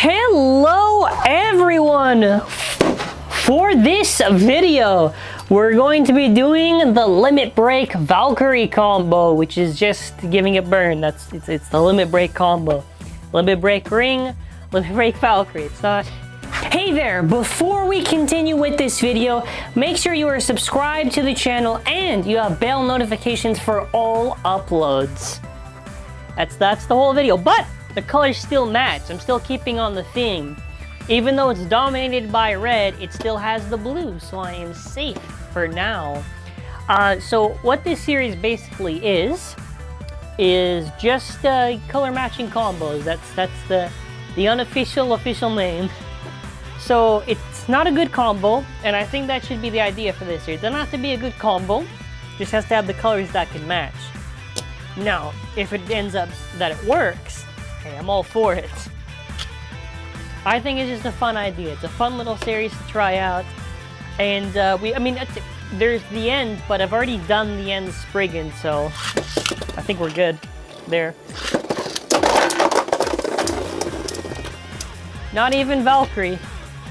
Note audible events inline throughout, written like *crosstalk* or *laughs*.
Hello everyone! For this video, we're going to be doing the Limit Break Valkyrie combo, which is just giving it burn. That's it's, it's the Limit Break combo. Limit Break Ring, Limit Break Valkyrie. It's not... Hey there! Before we continue with this video, make sure you are subscribed to the channel and you have bell notifications for all uploads. That's, that's the whole video, but the colors still match. I'm still keeping on the theme. Even though it's dominated by red, it still has the blue, so I am safe for now. Uh, so what this series basically is, is just uh, color matching combos. That's that's the the unofficial official name. So it's not a good combo, and I think that should be the idea for this series. It doesn't have to be a good combo, just has to have the colors that can match. Now, if it ends up that it works, hey, I'm all for it. I think it's just a fun idea. It's a fun little series to try out. And uh, we, I mean, there's the end, but I've already done the end Spriggan, so I think we're good there. Not even Valkyrie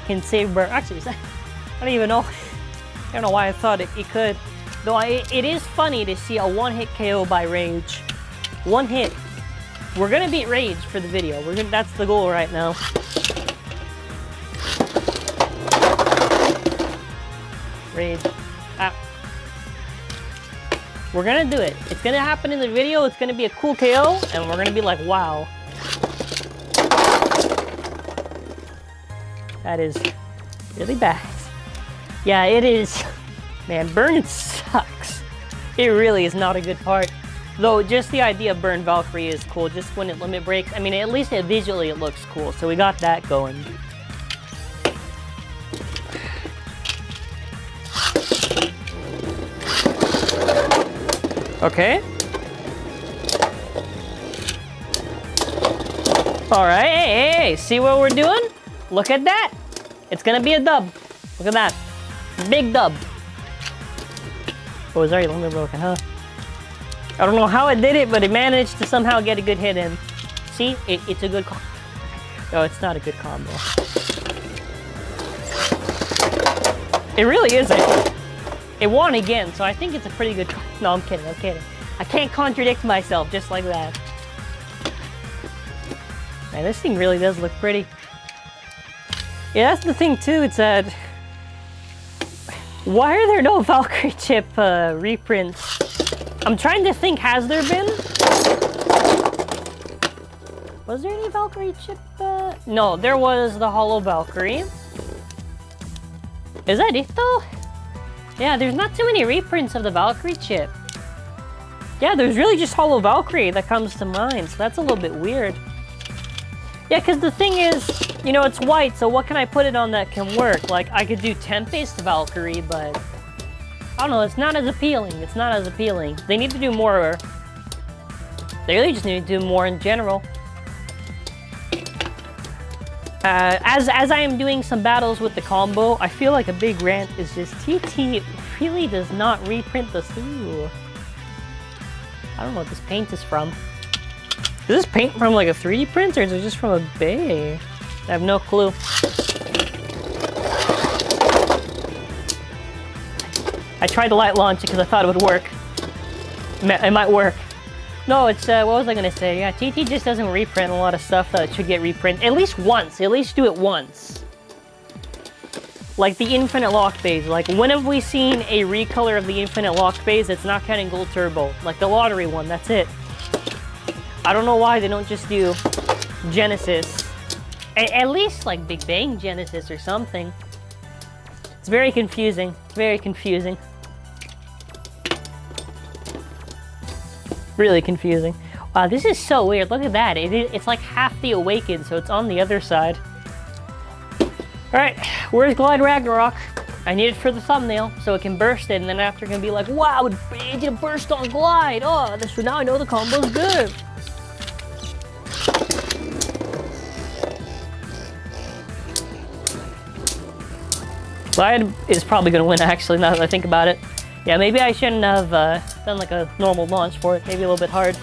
can save Burn. Actually, *laughs* I don't even know. I don't know why I thought it, it could. Though I, it is funny to see a one-hit KO by Rage. One hit. We're gonna beat Rage for the video. We're gonna. That's the goal right now. Rage. Ah. We're gonna do it. It's gonna happen in the video. It's gonna be a cool KO, and we're gonna be like, wow. That is really bad. Yeah, it is. Man, burn sucks. It really is not a good part. Though, just the idea of burn Valkyrie is cool, just when it limit breaks. I mean, at least it, visually it looks cool, so we got that going. Okay. Alright, hey, hey, hey, see what we're doing? Look at that. It's gonna be a dub. Look at that. Big dub. Oh, it's already limit broken, huh? I don't know how it did it, but it managed to somehow get a good hit in. See? It, it's a good combo. No, it's not a good combo. It really isn't. It won again, so I think it's a pretty good... No, I'm kidding, I'm kidding. I can't contradict myself just like that. Man, this thing really does look pretty. Yeah, that's the thing too, it's that... Why are there no Valkyrie chip uh, reprints? I'm trying to think, has there been? Was there any Valkyrie chip? Uh... No, there was the Hollow Valkyrie. Is that it though? Yeah, there's not too many reprints of the Valkyrie chip. Yeah, there's really just Hollow Valkyrie that comes to mind, so that's a little bit weird. Yeah, because the thing is, you know, it's white, so what can I put it on that can work? Like, I could do Tempest Valkyrie, but... I don't know, it's not as appealing. It's not as appealing. They need to do more... They really just need to do more in general. Uh, as, as I am doing some battles with the combo, I feel like a big rant is just TT really does not reprint the Ooh. I don't know what this paint is from. Is this paint from like a 3D print or is it just from a bay? I have no clue. I tried to light launch it because I thought it would work. It might work. No, it's, uh, what was I gonna say? Yeah, TT just doesn't reprint a lot of stuff that should get reprinted. At least once, at least do it once. Like the Infinite Lock Phase. Like, when have we seen a recolor of the Infinite Lock Phase that's not counting Gold Turbo? Like the lottery one, that's it. I don't know why they don't just do Genesis. A at least like Big Bang Genesis or something. It's very confusing. Very confusing. Really confusing. Wow, this is so weird. Look at that. It, it's like half the Awakened, so it's on the other side. Alright, where's Glide Ragnarok? I need it for the thumbnail, so it can burst it, and then after it can be like, wow, it did a burst on Glide! Oh, so now I know the combo's good! Glide is probably gonna win, *laughs* actually, now that I think about it. Yeah, maybe I shouldn't have uh, done like a normal launch for it. Maybe a little bit hard.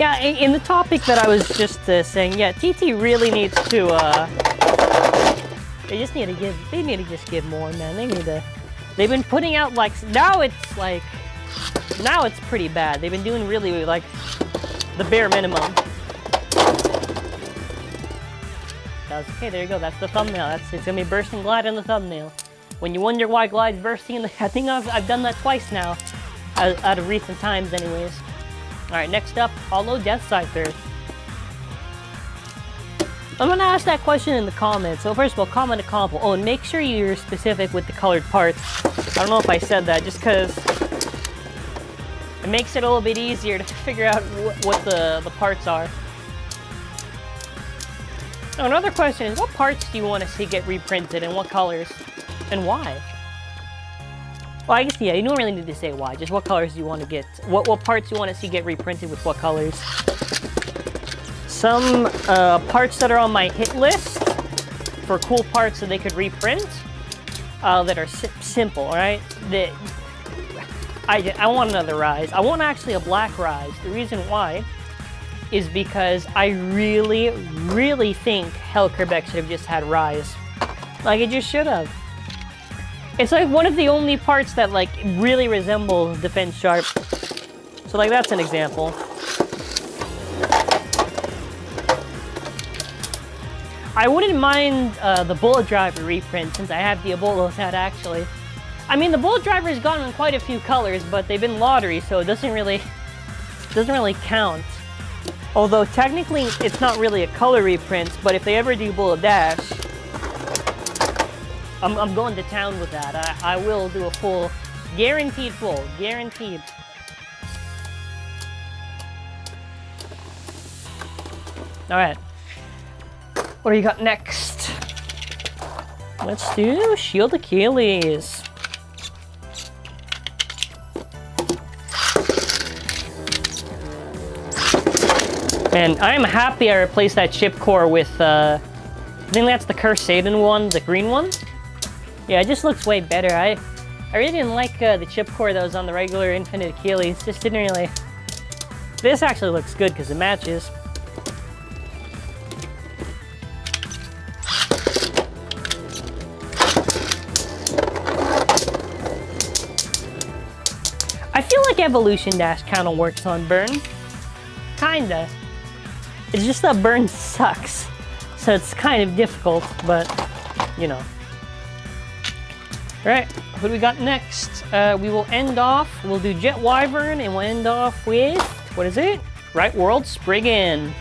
Yeah, in the topic that I was just uh, saying, yeah, TT really needs to, uh, they just need to give, they need to just give more, man. They need to, they've been putting out, like, now it's, like, now it's pretty bad. They've been doing really, like, the bare minimum. That's, okay, there you go. That's the thumbnail. That's It's gonna be bursting glide in the thumbnail. When you wonder why glide's bursting in the, I think I've, I've done that twice now, out, out of recent times anyways. Alright, next up, Hollow Death Scyther. I'm gonna ask that question in the comments. So first of all, comment a comment. Oh, and make sure you're specific with the colored parts. I don't know if I said that, just because it makes it a little bit easier to *laughs* figure out wh what the, the parts are. Another question is, what parts do you want to see get reprinted and what colors? And why? Well, I guess, yeah, you don't really need to say why. Just what colors do you want to get? What, what parts you want to see get reprinted with what colors? Some uh, parts that are on my hit list for cool parts that they could reprint uh, that are si simple, alright? That I, I want another Rise. I want actually a black Rise. The reason why is because I really, really think Hellkirbeck should have just had Rise. Like, it just should have. It's like one of the only parts that like really resembles Defense Sharp. So like that's an example. I wouldn't mind uh, the Bullet Driver reprint since I have the Ebola set actually. I mean the Bullet Driver has gone in quite a few colors, but they've been lottery, so it doesn't really doesn't really count. Although technically it's not really a color reprint, but if they ever do Bullet Dash, I'm, I'm going to town with that. I, I will do a full, guaranteed full, guaranteed. All right. What do you got next? Let's do Shield Achilles. And I'm happy I replaced that chip core with, uh, I think that's the Curse Satan one, the green one. Yeah, it just looks way better. I I really didn't like uh, the chip core that was on the regular Infinite Achilles. Just didn't really... This actually looks good because it matches. I feel like Evolution Dash kind of works on Burn. Kinda. It's just that Burn sucks. So it's kind of difficult, but, you know. All right, who do we got next? Uh, we will end off, we'll do Jet Wyvern, and we'll end off with, what is it? Right World Spriggan.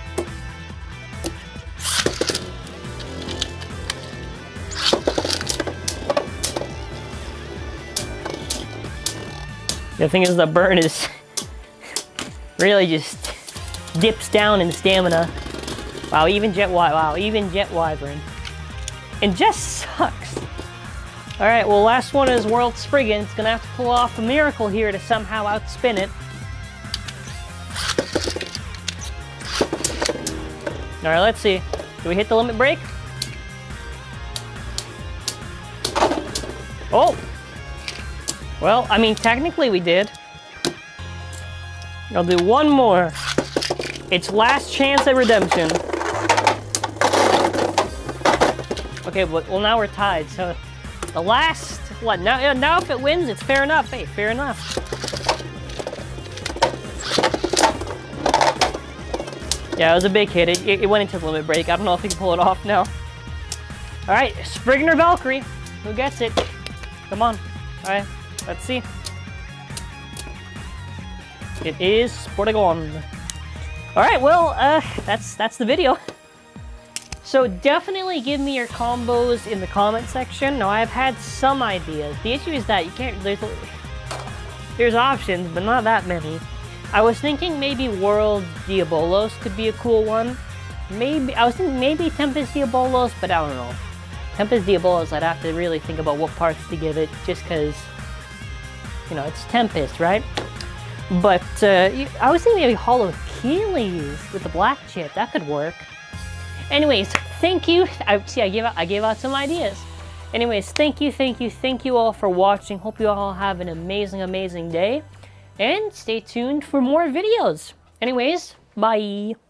The thing is, the burn is *laughs* really just dips down in stamina. Wow, even Jet wow, even Jet Wyvern. And just sucks. All right, well, last one is World Spriggan. It's gonna have to pull off a miracle here to somehow outspin it. All right, let's see. Do we hit the limit break? Oh! Well, I mean, technically we did. I'll do one more. It's last chance at redemption. Okay, well, now we're tied, so the last, what, now, now if it wins, it's fair enough. Hey, fair enough. Yeah, it was a big hit. It, it, went into limit break. I don't know if we can pull it off now. All right, Spriggan or Valkyrie? Who gets it? Come on. All right, let's see. It is Spriggan. All right, well, uh, that's that's the video. So definitely give me your combos in the comment section. Now I've had some ideas. The issue is that you can't, there's, there's options, but not that many. I was thinking maybe World Diabolos could be a cool one. Maybe, I was thinking maybe Tempest Diabolos, but I don't know. Tempest Diabolos, I'd have to really think about what parts to give it, just because, you know, it's Tempest, right? But uh, I was thinking maybe Hollow Achilles with the black chip, that could work. Anyways, thank you. I, see, I gave, out, I gave out some ideas. Anyways, thank you, thank you, thank you all for watching. Hope you all have an amazing, amazing day. And stay tuned for more videos. Anyways, Bye.